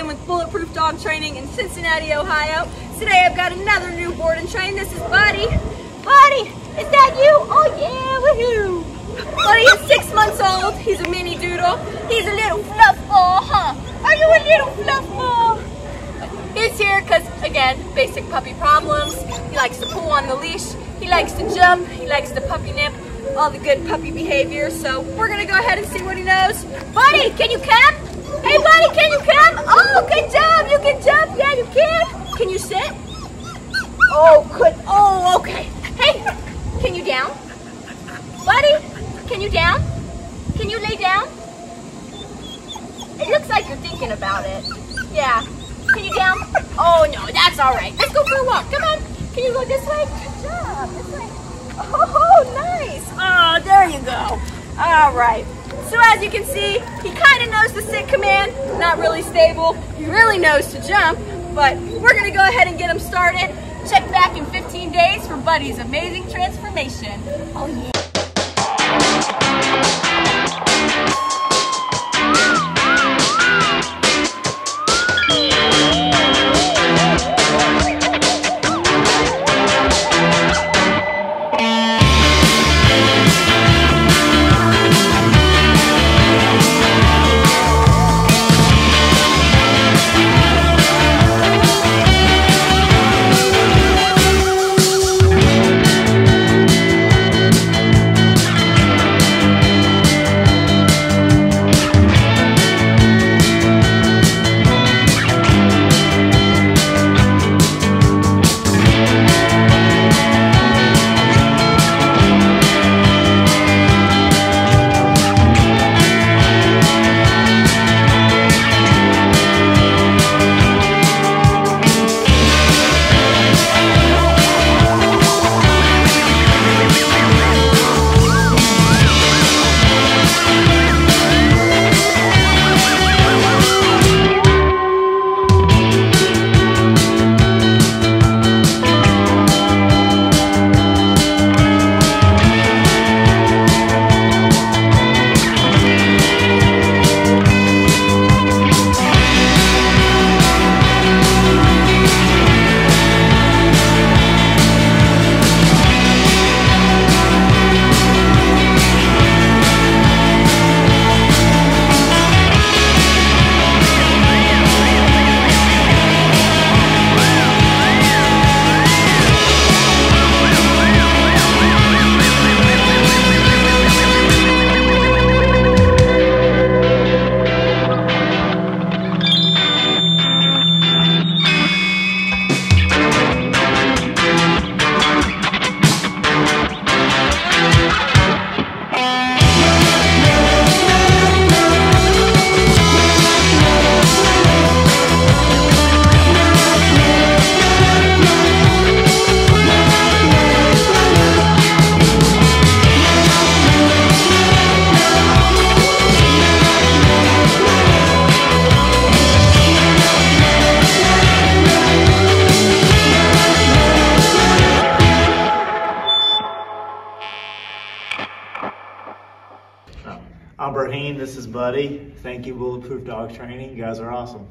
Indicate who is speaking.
Speaker 1: in with Bulletproof Dog Training in Cincinnati, Ohio. Today I've got another new board and train. This is Buddy. Buddy, is that you? Oh yeah, woohoo! Buddy is six months old. He's a mini doodle. He's a little fluff ball, huh? Are you a little fluff ball? He's here because, again, basic puppy problems. He likes to pull on the leash. He likes to jump. He likes to puppy nip. All the good puppy behavior. So we're going to go ahead and see what he knows. Buddy, can you come? Hey, buddy, can you come? Oh, good job. You can jump. Yeah, you can. Can you sit? Oh, good. Oh, okay. Hey, can you down? Buddy, can you down? Can you lay down? It looks like you're thinking about it. Yeah. Can you down? Oh, no, that's all right. Let's go for a walk. Come on. Can you go this way? Good job. This way. Oh, nice. Oh, there you go. All right. So as you can see, he kind of knows the sit command. Not really stable. He really knows to jump. But we're going to go ahead and get him started. Check back in 15 days for Buddy's amazing transformation. Oh, yeah.
Speaker 2: I'm Brahim, this is Buddy. Thank you, Bulletproof Dog Training. You guys are awesome.